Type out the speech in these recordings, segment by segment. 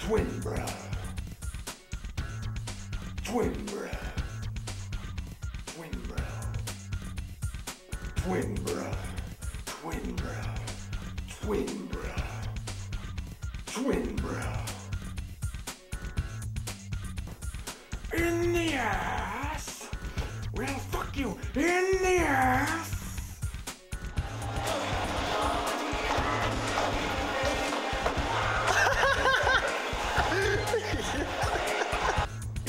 Twin bro. Twin bro. Twin bro. Twin bro. Twin bro. Twin bro. Twin bro. In the ass. Well, fuck you. In the ass.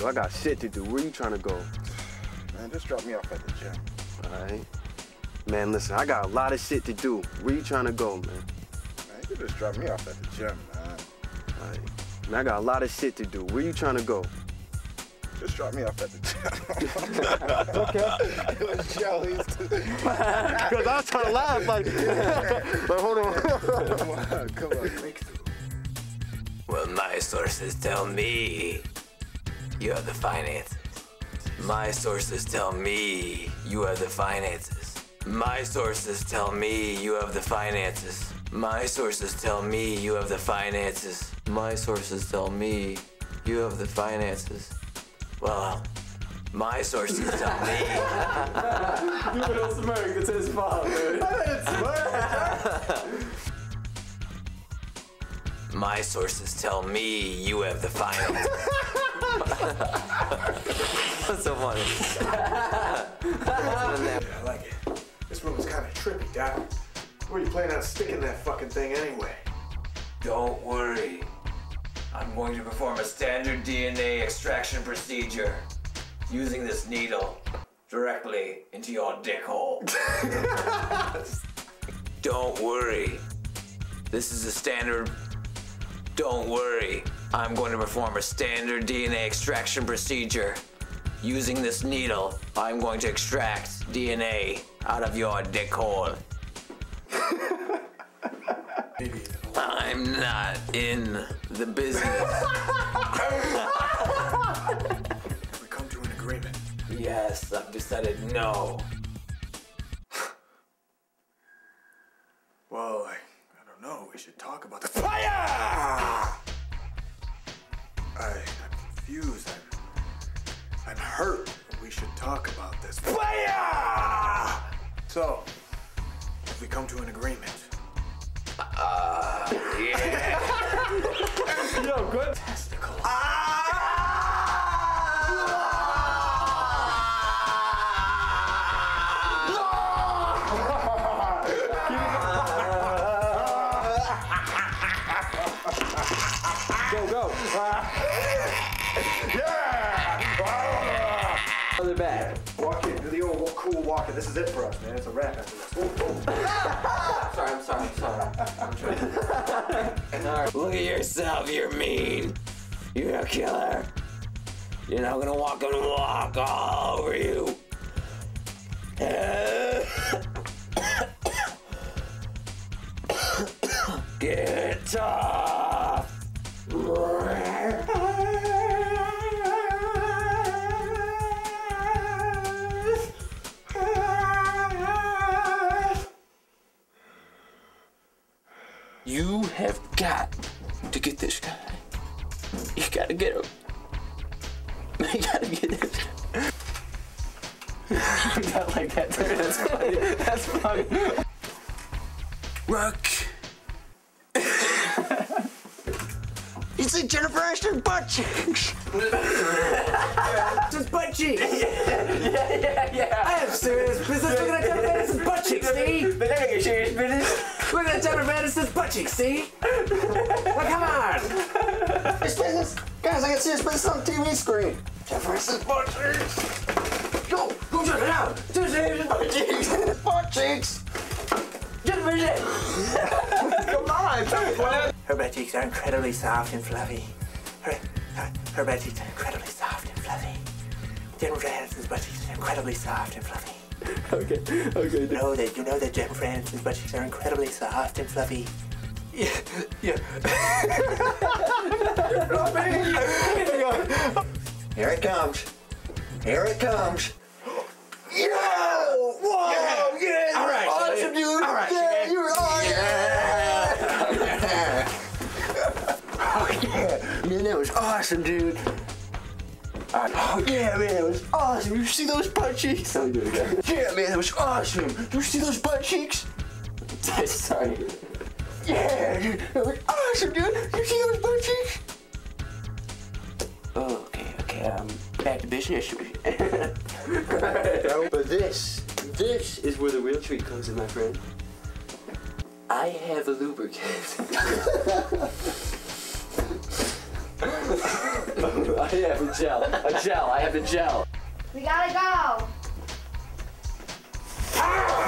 Yo, I got shit to do. Where you trying to go? Man, just drop me off at the gym. Alright. Man, listen, I got a lot of shit to do. Where you trying to go, man? Man, you just drop me off at the gym, man. Alright. Man, I got a lot of shit to do. Where you trying to go? Just drop me off at the gym. okay. it was jellies. Because I was trying to laugh, like, like hold on. Come on, come on. Well, my sources tell me you have the finances. My sources tell me you have the finances. My sources tell me you have the finances. My sources tell me you have the finances. My sources tell me you have the finances. Well, my sources tell me. You don't smirk. It's his fault, man. My sources tell me you have the finances. That's so funny. I like it. This room is kind of trippy, Doc. Where are you planning on sticking that fucking thing anyway? Don't worry. I'm going to perform a standard DNA extraction procedure using this needle directly into your dick hole. Don't worry. This is a standard. Don't worry. I'm going to perform a standard DNA extraction procedure. Using this needle, I'm going to extract DNA out of your dick hole. I'm not in the business. We come to an agreement. Yes, I've decided no. Well, I, I don't know. We should talk about the fire. I, I'm confused. I'm, I'm hurt. We should talk about this fire. So, if we come to an agreement, uh, Yo, good. testicle. Go, go. Other back. Walk in, do the old cool walking. This is it for us, man. It's a wrap after this. Sorry, I'm sorry, I'm sorry. I'm trying. Uh, look at yourself, you're mean. You're a killer. You're not gonna walk and walk all over you. Have got to get this guy. You gotta get him. You gotta get this guy. Not like that. That's funny. That's funny. Rook. See Jennifer Aniston butt cheeks. Just butt cheeks. yeah, yeah, yeah. I have serious business. Look at Jennifer Aniston's butt cheeks, see? But I got serious business. Look at Jennifer Aniston's butt cheeks, see? Well, come on. Serious business. Guys, I got serious business on the TV screen. Jennifer Aniston's butt cheeks. Go, go check it out. Jennifer Aniston's butt cheeks. Butt cheeks. Jennifer Aniston. Come on. Her butt cheeks are incredibly soft and fluffy. Her, her, her butt cheeks are incredibly soft and fluffy. Jennifer Aniston's butt cheeks are incredibly soft and fluffy. Okay, okay. You know that you know that Jennifer Aniston's butt cheeks are incredibly soft and fluffy. Yeah, yeah. Here it comes. Here it comes. Yo! Whoa! Yeah! All right, Awesome, dude. All right, Yeah, Shane. you're oh, yeah. was awesome, dude. Oh yeah, man, that was awesome. You see those butt cheeks? Let me do it again. Yeah, man, that was awesome. You see those butt cheeks? Sorry. Yeah, dude, that was awesome, dude. You see those butt cheeks? Oh, okay, okay. Um, back to business. But this, this is where the real treat comes in, my friend. I have a lubricant. I have a gel. A gel. I have a gel. We gotta go. Ah!